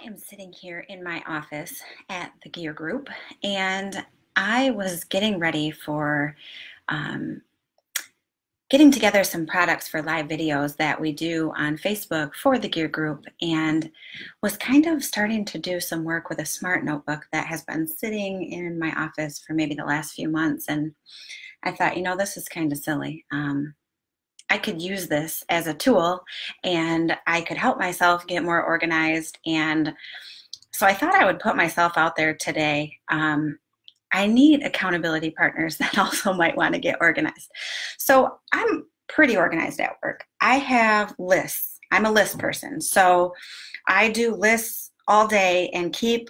I am sitting here in my office at the Gear Group, and I was getting ready for um, getting together some products for live videos that we do on Facebook for the Gear Group, and was kind of starting to do some work with a smart notebook that has been sitting in my office for maybe the last few months. And I thought, you know, this is kind of silly. Um, I could use this as a tool and I could help myself get more organized. And so I thought I would put myself out there today. Um, I need accountability partners that also might want to get organized. So I'm pretty organized at work. I have lists. I'm a list person. So I do lists all day and keep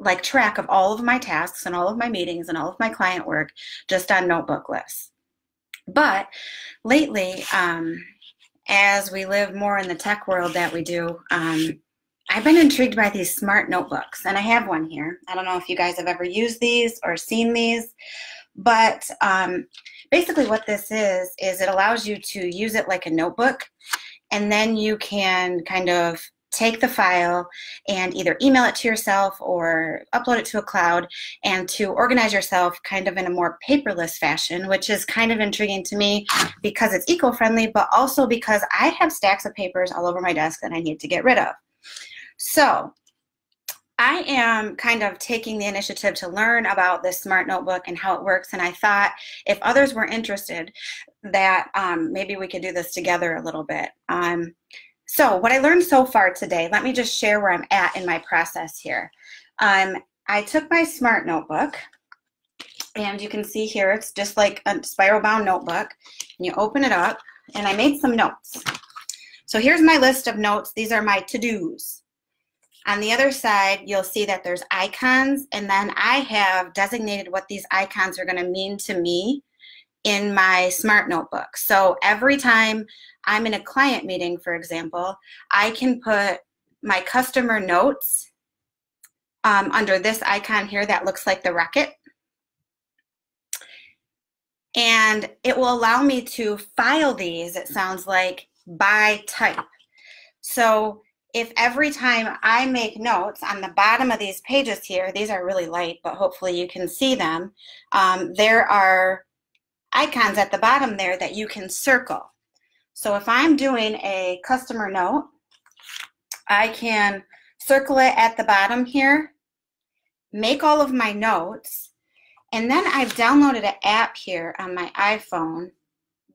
like track of all of my tasks and all of my meetings and all of my client work just on notebook lists. But lately, um, as we live more in the tech world that we do, um, I've been intrigued by these smart notebooks, and I have one here. I don't know if you guys have ever used these or seen these, but um, basically what this is, is it allows you to use it like a notebook, and then you can kind of take the file and either email it to yourself or upload it to a cloud and to organize yourself kind of in a more paperless fashion, which is kind of intriguing to me because it's eco-friendly, but also because I have stacks of papers all over my desk that I need to get rid of. So I am kind of taking the initiative to learn about this smart notebook and how it works. And I thought if others were interested, that um, maybe we could do this together a little bit. Um, so what I learned so far today, let me just share where I'm at in my process here. Um, I took my smart notebook and you can see here, it's just like a spiral bound notebook. And you open it up and I made some notes. So here's my list of notes. These are my to-dos. On the other side, you'll see that there's icons and then I have designated what these icons are gonna mean to me in my smart notebook. So every time I'm in a client meeting, for example, I can put my customer notes um, under this icon here that looks like the rocket. And it will allow me to file these, it sounds like, by type. So if every time I make notes on the bottom of these pages here, these are really light, but hopefully you can see them, um, there are icons at the bottom there that you can circle. So if I'm doing a customer note, I can circle it at the bottom here, make all of my notes, and then I've downloaded an app here on my iPhone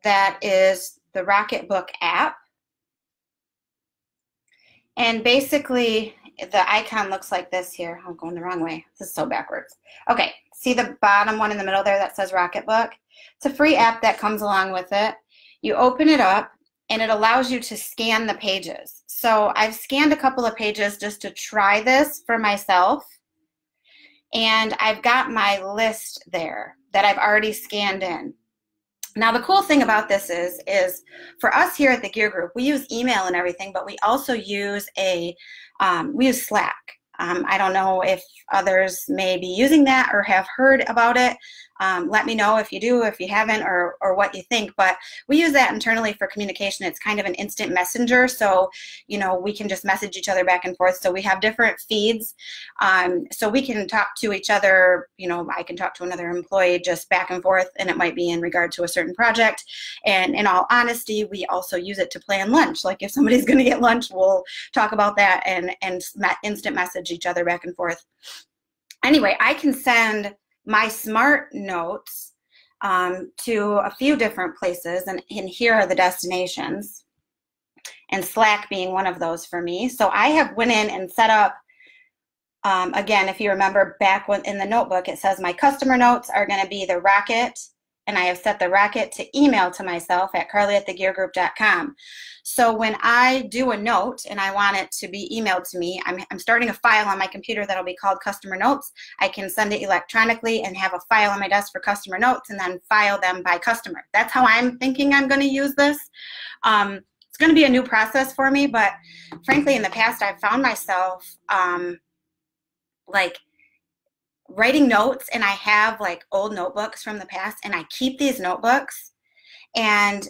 that is the Rocketbook app. And basically, the icon looks like this here. I'm going the wrong way. This is so backwards. Okay, see the bottom one in the middle there that says Rocketbook? It's a free app that comes along with it. You open it up and it allows you to scan the pages. So I've scanned a couple of pages just to try this for myself. And I've got my list there that I've already scanned in. Now the cool thing about this is, is for us here at the Gear Group, we use email and everything, but we also use a, um, we use Slack. Um, I don't know if others may be using that or have heard about it. Um, let me know if you do, if you haven't, or, or what you think. But we use that internally for communication. It's kind of an instant messenger. So, you know, we can just message each other back and forth. So we have different feeds. Um, so we can talk to each other. You know, I can talk to another employee just back and forth, and it might be in regard to a certain project. And in all honesty, we also use it to plan lunch. Like if somebody's going to get lunch, we'll talk about that and, and instant message each other back and forth. Anyway, I can send my smart notes um, to a few different places, and, and here are the destinations, and Slack being one of those for me. So I have went in and set up, um, again, if you remember back in the notebook, it says my customer notes are going to be the Rocket and I have set the Rocket to email to myself at carly at thegeargroup.com. So when I do a note and I want it to be emailed to me, I'm, I'm starting a file on my computer that'll be called customer notes. I can send it electronically and have a file on my desk for customer notes and then file them by customer. That's how I'm thinking I'm going to use this. Um, it's going to be a new process for me, but frankly, in the past, I've found myself um, like writing notes and I have like old notebooks from the past and I keep these notebooks and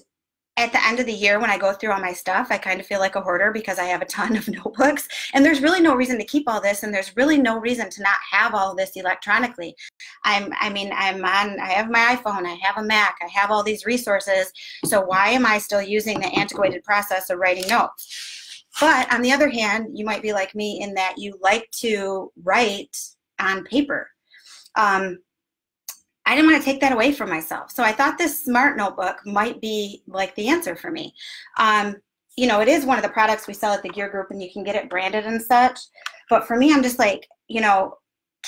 at the end of the year when I go through all my stuff, I kind of feel like a hoarder because I have a ton of notebooks and there's really no reason to keep all this and there's really no reason to not have all this electronically. I'm I mean I'm on I have my iPhone, I have a Mac, I have all these resources. So why am I still using the antiquated process of writing notes? But on the other hand, you might be like me in that you like to write on paper. Um, I didn't want to take that away from myself. So I thought this smart notebook might be like the answer for me. Um, you know, it is one of the products we sell at the Gear Group and you can get it branded and such. But for me, I'm just like, you know,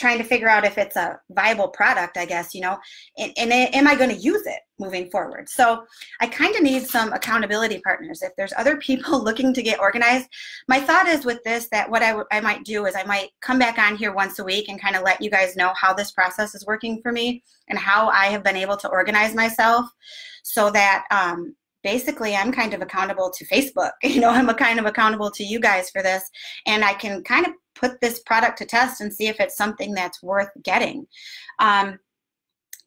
trying to figure out if it's a viable product, I guess, you know, and, and am I going to use it moving forward? So I kind of need some accountability partners. If there's other people looking to get organized, my thought is with this that what I, I might do is I might come back on here once a week and kind of let you guys know how this process is working for me and how I have been able to organize myself so that um, basically I'm kind of accountable to Facebook. You know, I'm a kind of accountable to you guys for this and I can kind of put this product to test and see if it's something that's worth getting. Um,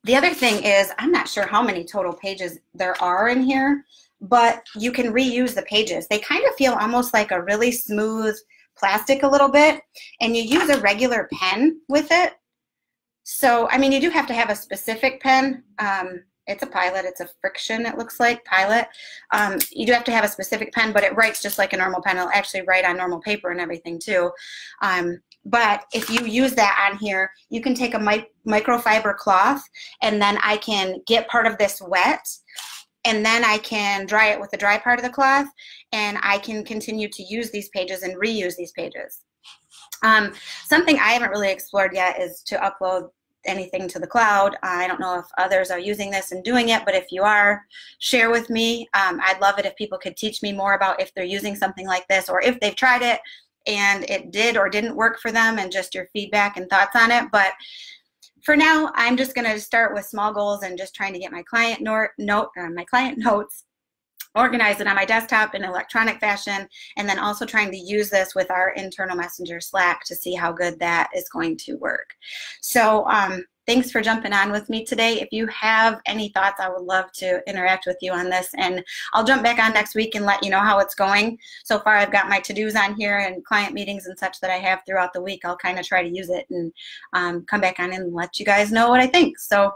the other thing is, I'm not sure how many total pages there are in here, but you can reuse the pages. They kind of feel almost like a really smooth plastic a little bit, and you use a regular pen with it. So, I mean, you do have to have a specific pen. Um, it's a pilot. It's a FriXion it looks like pilot. Um, you do have to have a specific pen but it writes just like a normal pen. It'll actually write on normal paper and everything too. Um, but if you use that on here you can take a mi microfiber cloth and then I can get part of this wet and then I can dry it with the dry part of the cloth and I can continue to use these pages and reuse these pages. Um, something I haven't really explored yet is to upload anything to the cloud. I don't know if others are using this and doing it, but if you are, share with me. Um, I'd love it if people could teach me more about if they're using something like this or if they've tried it and it did or didn't work for them and just your feedback and thoughts on it. But for now, I'm just going to start with small goals and just trying to get my client note, note uh, my client notes organize it on my desktop in electronic fashion, and then also trying to use this with our internal messenger Slack to see how good that is going to work. So um, thanks for jumping on with me today. If you have any thoughts, I would love to interact with you on this, and I'll jump back on next week and let you know how it's going. So far, I've got my to-dos on here and client meetings and such that I have throughout the week. I'll kind of try to use it and um, come back on and let you guys know what I think. So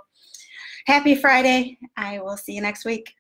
happy Friday. I will see you next week.